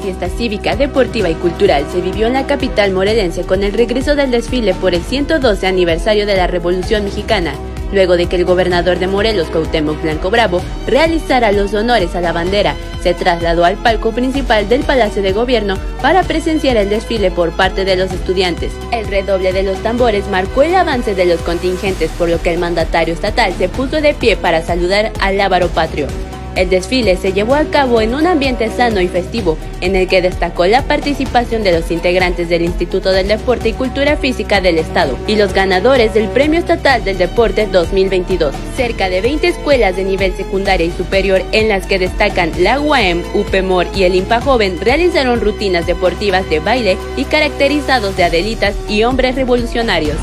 fiesta cívica, deportiva y cultural se vivió en la capital morelense con el regreso del desfile por el 112 aniversario de la Revolución Mexicana, luego de que el gobernador de Morelos, Cuauhtémoc Blanco Bravo, realizara los honores a la bandera, se trasladó al palco principal del Palacio de Gobierno para presenciar el desfile por parte de los estudiantes. El redoble de los tambores marcó el avance de los contingentes, por lo que el mandatario estatal se puso de pie para saludar al lábaro patrio. El desfile se llevó a cabo en un ambiente sano y festivo, en el que destacó la participación de los integrantes del Instituto del Deporte y Cultura Física del Estado y los ganadores del Premio Estatal del Deporte 2022. Cerca de 20 escuelas de nivel secundaria y superior, en las que destacan la UAM, UPEMOR y el IMPA Joven, realizaron rutinas deportivas de baile y caracterizados de adelitas y hombres revolucionarios.